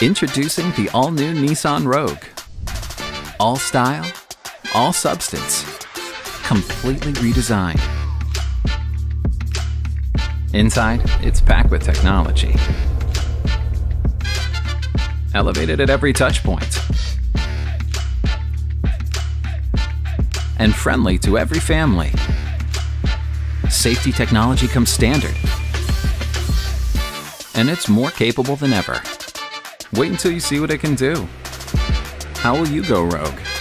Introducing the all-new Nissan Rogue. All style, all substance, completely redesigned. Inside, it's packed with technology. Elevated at every touchpoint. And friendly to every family. Safety technology comes standard. And it's more capable than ever. Wait until you see what it can do. How will you go rogue?